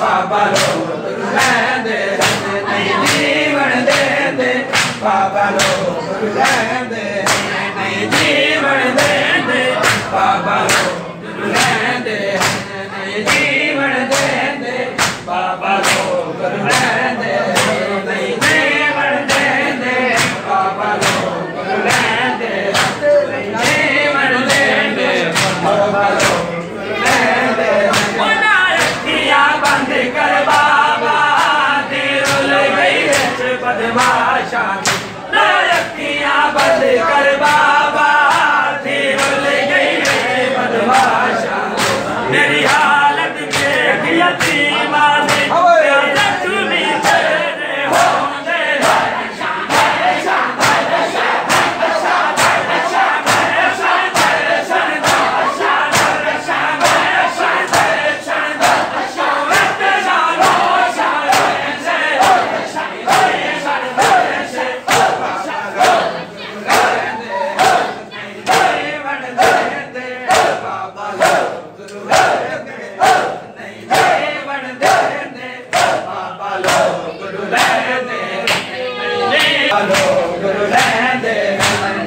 बाबा लो तुंहिंजे जीवन बाबा लो तुंहिंजे जीवन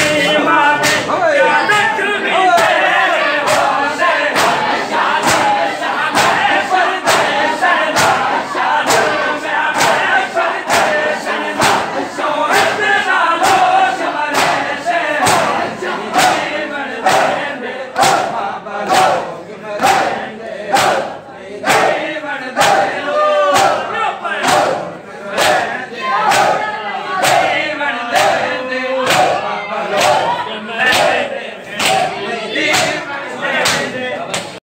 हालते